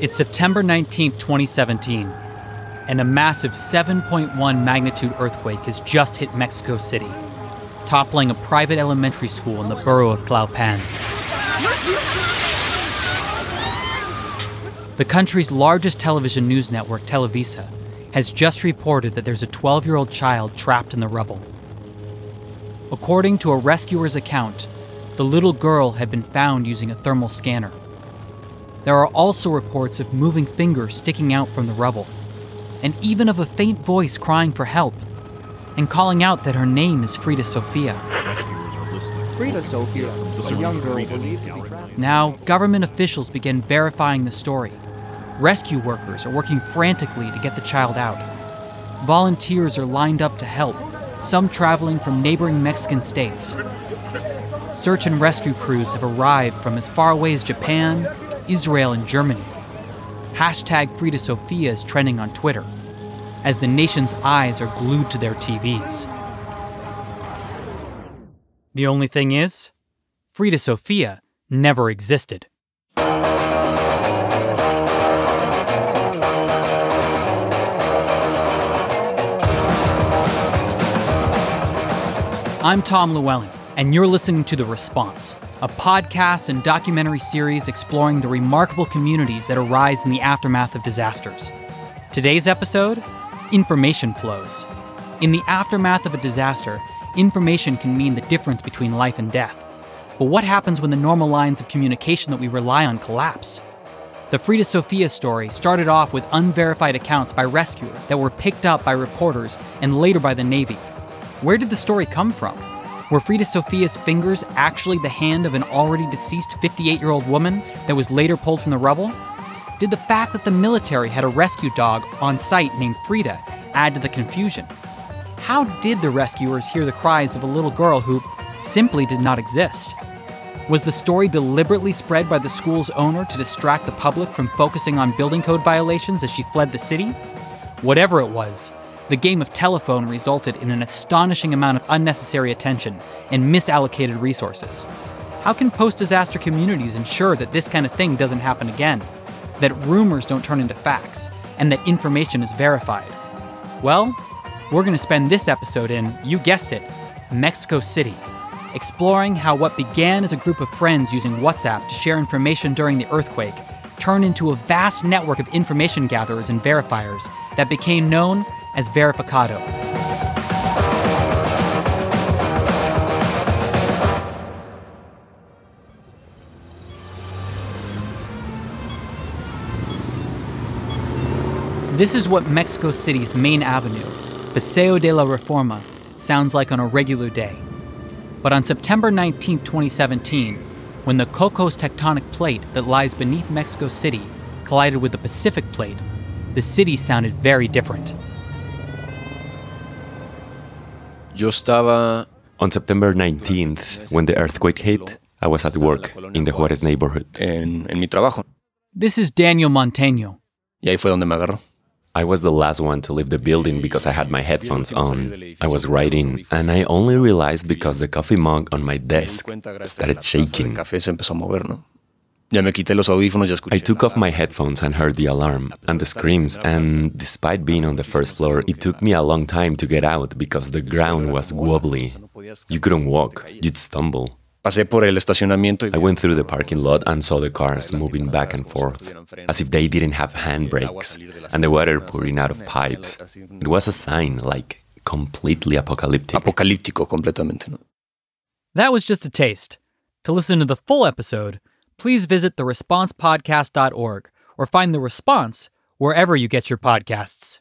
It's September 19, 2017, and a massive 7.1 magnitude earthquake has just hit Mexico City, toppling a private elementary school in the borough of Tlalpan. The country's largest television news network, Televisa, has just reported that there's a 12 year old child trapped in the rubble. According to a rescuer's account, the little girl had been found using a thermal scanner. There are also reports of moving fingers sticking out from the rubble, and even of a faint voice crying for help and calling out that her name is Frida Sofia. Frida Sofia, a young girl believed to be trapped. Now, government officials begin verifying the story. Rescue workers are working frantically to get the child out. Volunteers are lined up to help, some traveling from neighboring Mexican states. Search and rescue crews have arrived from as far away as Japan, Israel, and Germany. Hashtag Frida Sofia is trending on Twitter as the nation's eyes are glued to their TVs. The only thing is, Frida Sofia never existed. I'm Tom Llewellyn, and you're listening to The Response, a podcast and documentary series exploring the remarkable communities that arise in the aftermath of disasters. Today's episode Information Flows. In the aftermath of a disaster, information can mean the difference between life and death. But what happens when the normal lines of communication that we rely on collapse? The Frida Sofia story started off with unverified accounts by rescuers that were picked up by reporters and later by the Navy. Where did the story come from? Were Frida Sofia's fingers actually the hand of an already deceased 58 year old woman that was later pulled from the rubble? Did the fact that the military had a rescue dog on site named Frida add to the confusion? How did the rescuers hear the cries of a little girl who simply did not exist? Was the story deliberately spread by the school's owner to distract the public from focusing on building code violations as she fled the city? Whatever it was, the game of telephone resulted in an astonishing amount of unnecessary attention and misallocated resources. How can post disaster communities ensure that this kind of thing doesn't happen again? That rumors don't turn into facts, and that information is verified? Well, we're going to spend this episode in, you guessed it, Mexico City, exploring how what began as a group of friends using WhatsApp to share information during the earthquake turned into a vast network of information gatherers and verifiers that became known as Verificado. This is what Mexico City's main avenue, Paseo de la Reforma, sounds like on a regular day. But on September 19, 2017, when the Cocos tectonic plate that lies beneath Mexico City collided with the Pacific plate, the city sounded very different. Yo estaba On September 19th, when the earthquake hit, I was at work in the Juarez neighborhood. en, en mi trabajo This is Daniel Moreno. y ahí fue donde me agarró. I was the last one to leave the building because I had my headphones on. I was writing, and I only realized because the coffee mug on my desk started shaking. I took off my headphones and heard the alarm and the screams, and despite being on the first floor, it took me a long time to get out because the ground was wobbly. You couldn't walk, you'd stumble. Pasé por el estacionamiento y I went through the parking lot and saw the cars moving back and forth, as if they didn't have handbrakes, and the water pouring out of pipes. It was a sign, like completely apocalyptic. apocalíptico completamente. That was just a taste. To listen to the full episode, please visit theresponsepodcast.org or find The Response wherever you get your podcasts.